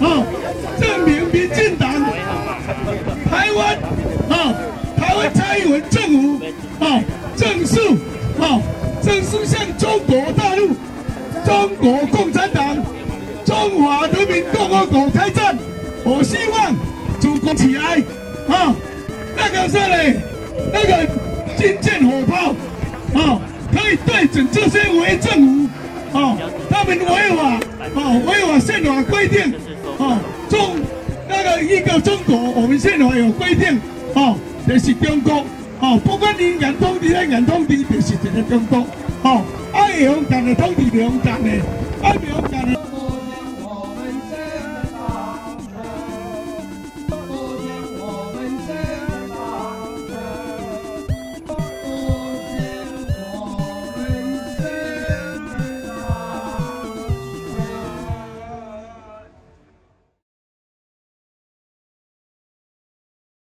民，证明民进党、台湾啊，台湾蔡英文政府啊，正式啊，正式向中国大陆、中国共产党、中华人民共和国开战。我希望祖国起来，啊，那个那里那个军舰火炮，啊，可以对准这些伪政府。啊，他们违法，啊，违法宪法规定，哦，中那个一个中国，我们宪法有规定，哦，这是中国，哦，不管你人通地咧，眼通地就是这个中国，哦，爱勇敢的通地勇敢的，爱勇敢的。